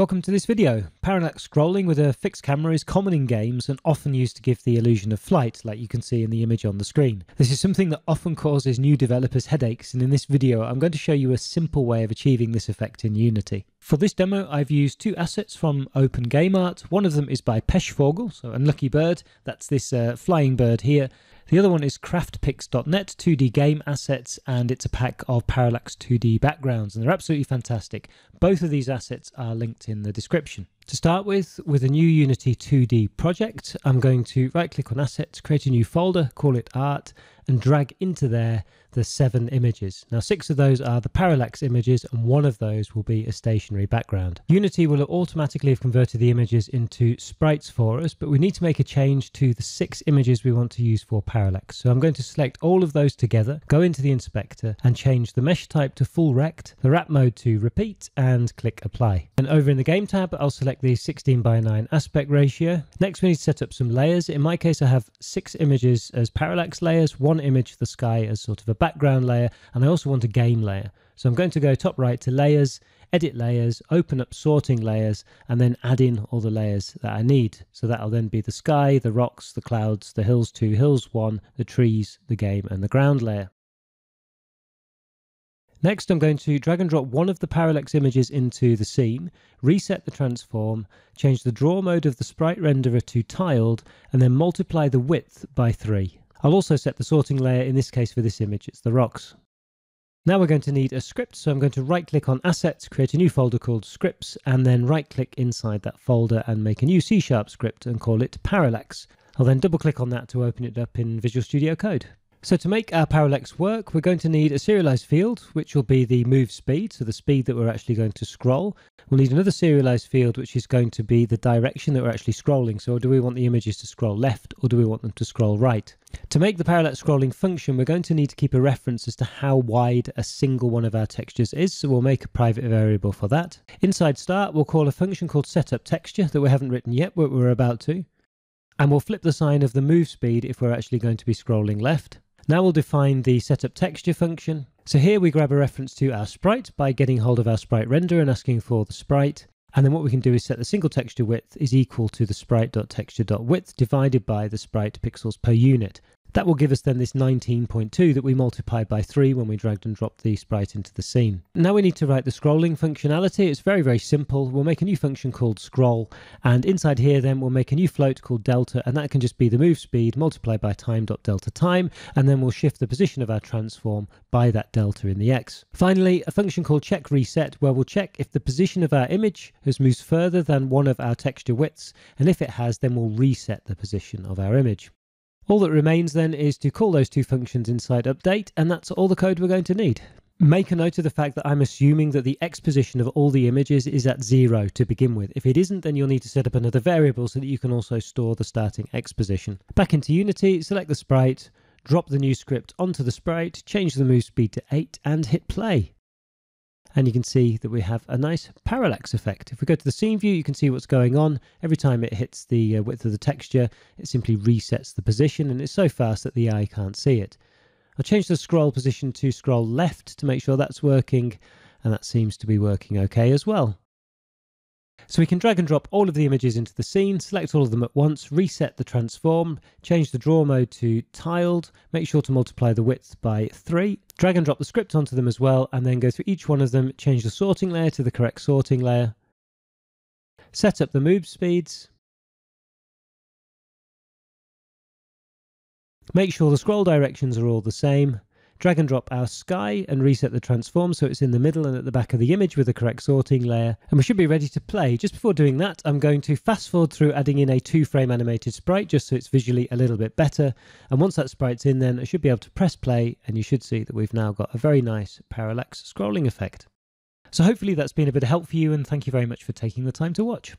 Welcome to this video. Parallax scrolling with a fixed camera is common in games and often used to give the illusion of flight, like you can see in the image on the screen. This is something that often causes new developers headaches, and in this video I'm going to show you a simple way of achieving this effect in Unity. For this demo I've used two assets from Open Game Art. One of them is by Peshvogel, so Unlucky Bird, that's this uh, flying bird here, the other one is craftpix.net 2D game assets, and it's a pack of Parallax 2D backgrounds, and they're absolutely fantastic. Both of these assets are linked in the description. To start with, with a new Unity 2D project, I'm going to right click on Assets, create a new folder, call it Art, and drag into there the seven images. Now six of those are the parallax images and one of those will be a stationary background. Unity will automatically have converted the images into sprites for us, but we need to make a change to the six images we want to use for parallax. So I'm going to select all of those together, go into the inspector and change the mesh type to full rect, the wrap mode to repeat and click apply. And over in the game tab, I'll select the 16 by 9 aspect ratio. Next we need to set up some layers. In my case, I have six images as parallax layers, one image the sky as sort of a background layer, and I also want a game layer. So I'm going to go top right to layers, edit layers, open up sorting layers, and then add in all the layers that I need. So that'll then be the sky, the rocks, the clouds, the hills 2, hills 1, the trees, the game, and the ground layer. Next, I'm going to drag and drop one of the parallax images into the scene, reset the transform, change the draw mode of the sprite renderer to tiled, and then multiply the width by 3. I'll also set the sorting layer, in this case for this image, it's the rocks. Now we're going to need a script, so I'm going to right click on Assets, create a new folder called Scripts, and then right click inside that folder and make a new C Sharp script and call it Parallax. I'll then double click on that to open it up in Visual Studio Code. So to make our parallax work, we're going to need a serialized field, which will be the move speed, so the speed that we're actually going to scroll. We'll need another serialized field, which is going to be the direction that we're actually scrolling. So do we want the images to scroll left or do we want them to scroll right? To make the parallax scrolling function, we're going to need to keep a reference as to how wide a single one of our textures is, so we'll make a private variable for that. Inside start, we'll call a function called setup texture that we haven't written yet, but we're about to. And we'll flip the sign of the move speed if we're actually going to be scrolling left. Now we'll define the setup texture function. So here we grab a reference to our sprite by getting hold of our sprite render and asking for the sprite. And then what we can do is set the single texture width is equal to the sprite.texture.width divided by the sprite pixels per unit. That will give us then this 19.2 that we multiplied by 3 when we dragged and dropped the sprite into the scene. Now we need to write the scrolling functionality. It's very, very simple. We'll make a new function called scroll, and inside here then we'll make a new float called delta, and that can just be the move speed multiplied by time.delta time, and then we'll shift the position of our transform by that delta in the x. Finally, a function called check reset, where we'll check if the position of our image has moved further than one of our texture widths, and if it has, then we'll reset the position of our image. All that remains then is to call those two functions inside update, and that's all the code we're going to need. Make a note of the fact that I'm assuming that the x position of all the images is at zero to begin with. If it isn't, then you'll need to set up another variable so that you can also store the starting x position. Back into Unity, select the sprite, drop the new script onto the sprite, change the move speed to 8, and hit play and you can see that we have a nice parallax effect. If we go to the scene view, you can see what's going on. Every time it hits the uh, width of the texture, it simply resets the position, and it's so fast that the eye can't see it. I'll change the scroll position to scroll left to make sure that's working, and that seems to be working okay as well. So we can drag and drop all of the images into the scene, select all of them at once, reset the transform, change the draw mode to tiled, make sure to multiply the width by 3, drag and drop the script onto them as well, and then go through each one of them, change the sorting layer to the correct sorting layer, set up the move speeds, make sure the scroll directions are all the same, drag and drop our sky and reset the transform so it's in the middle and at the back of the image with the correct sorting layer. And we should be ready to play. Just before doing that, I'm going to fast forward through adding in a two frame animated sprite just so it's visually a little bit better. And once that sprite's in then I should be able to press play and you should see that we've now got a very nice parallax scrolling effect. So hopefully that's been a bit of help for you and thank you very much for taking the time to watch.